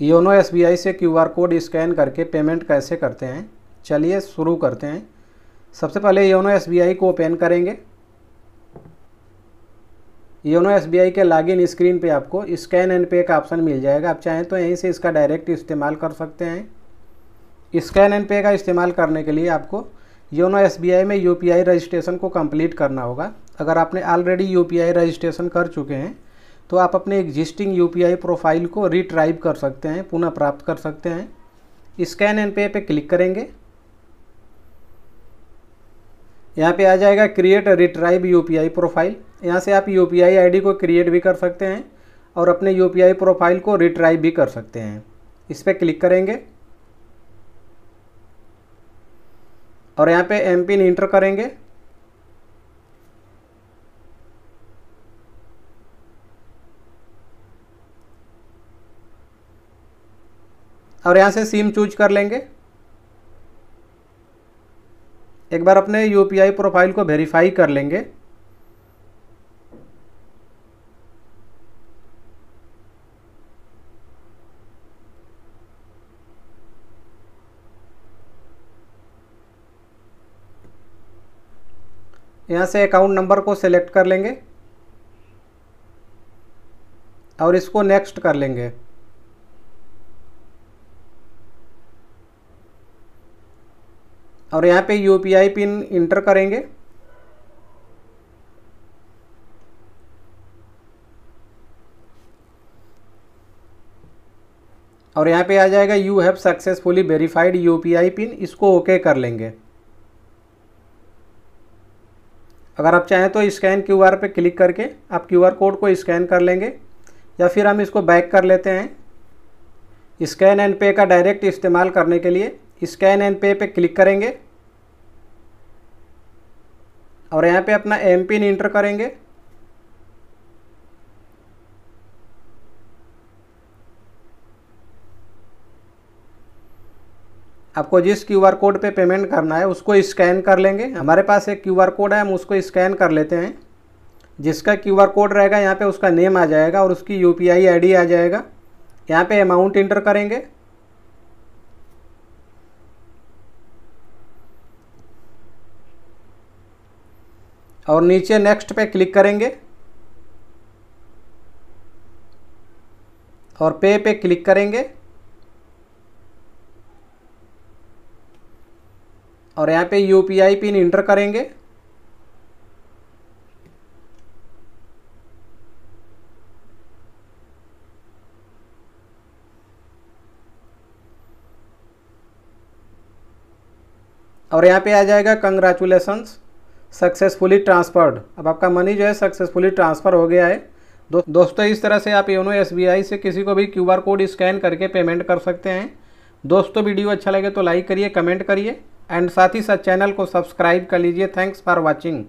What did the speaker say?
YONO S से Q R code scan करके payment कैसे करते हैं? चलिए शुरू करते हैं। सबसे पहले योनो एस को ओपन करेंगे। योनो एस के लॉगिन स्क्रीन पे आपको स्कैन एंड पे का ऑप्शन मिल जाएगा। आप चाहें तो यहीं से इसका डायरेक्ट इस्तेमाल कर सकते हैं। स्कैन एंड पे का इस्तेमाल करने के लिए आपको योनो एस में UPI रजिस्ट्रेशन को कंप्लीट करना होगा। अगर आपने ऑलरेडी UPI रजिस्ट्रेशन कर चुके हैं तो आप अपने एग्जिस्टिंग यूपीआई प्रोफ़ाइल को रिट्राइव कर सकते हैं, पुनः प्राप्त कर सकते हैं। स्कैन एंड पे पे क्लिक करेंगे। यहाँ पे आ जाएगा क्रिएट रिट्राइव यू प्रोफ़ाइल यहाँ से आप यू पी को क्रिएट भी कर सकते हैं और अपने यूपीआई प्रोफ़ाइल को रिट्राइव भी कर सकते हैं। इस पर क्लिक करेंगे। और यहाँ पे एम पिन इंटर करेंगे। और यहाँ से सिम चूज़ कर लेंगे। एक बार अपने यूपीआई प्रोफ़ाइल को वेरीफाई कर लेंगे। यहाँ से अकाउंट नंबर को सिलेक्ट कर लेंगे। और इसको नेक्स्ट कर लेंगे। और यहाँ पे यूपीआई पिन इंटर करेंगे। और यहाँ पे आ जाएगा you have successfully verified UPI PIN इसको ओके okay कर लेंगे। अगर आप चाहें तो स्कैन क्यू आर पे क्लिक करके आप क्यू आर कोड को स्कैन कर लेंगे, या फिर हम इसको बैक कर लेते हैं। स्कैन एंड पे का डायरेक्ट इस्तेमाल करने के लिए स्कैन एंड पे पे क्लिक करेंगे। और यहाँ पे अपना एम पिन इंटर करेंगे। आपको जिस क्यू आर कोड पे पेमेंट करना है, उसको स्कैन कर लेंगे। हमारे पास एक क्यू आर कोड है, हम उसको स्कैन कर लेते हैं। जिसका क्यू आर कोड रहेगा, यहाँ पे उसका नेम आ जाएगा और उसकी U P I I D आ जाएगा। यहाँ पे अमाउंट इंटर करेंगे। और नीचे नेक्स्ट पे क्लिक करेंगे। और पे पे क्लिक करेंगे। और यहाँ पे U P I PIN enter करेंगे। और यहाँ पे आ जाएगा कंग्रेचुलेसन्स सक्सेसफुली ट्रांसफर्ड अब आपका मनी जो है सक्सेसफुली ट्रांसफ़र हो गया है। दो, दोस्तों इस तरह से आप योनो एसबीआई से किसी को भी क्यूआर कोड स्कैन करके पेमेंट कर सकते हैं। दोस्तों वीडियो अच्छा लगे तो लाइक करिए कमेंट करिए एंड साथ ही साथ चैनल को सब्सक्राइब कर लीजिए। Thanks for watching